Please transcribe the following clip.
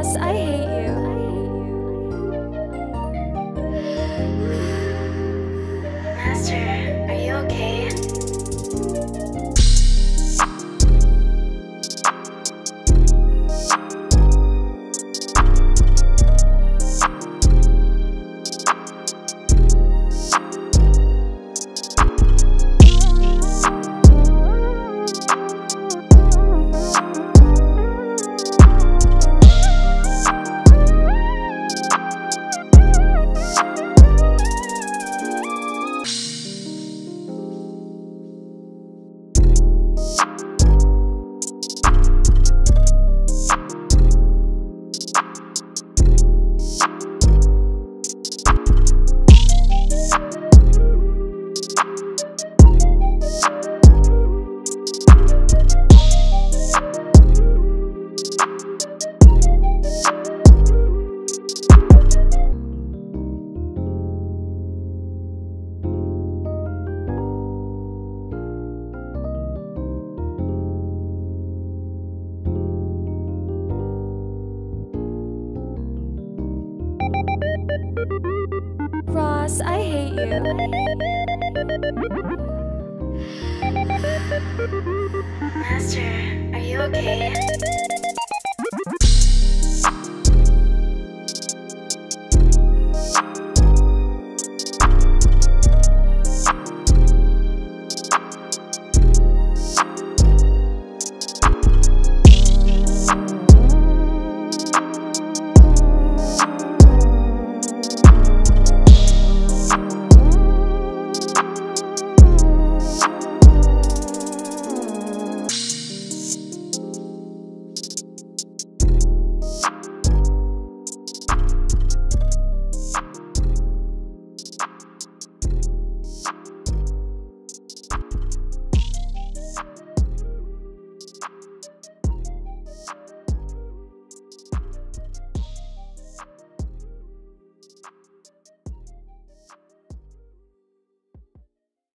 Ross, I hate you. Master, are you okay? Ross, I hate you. Master, are you okay? you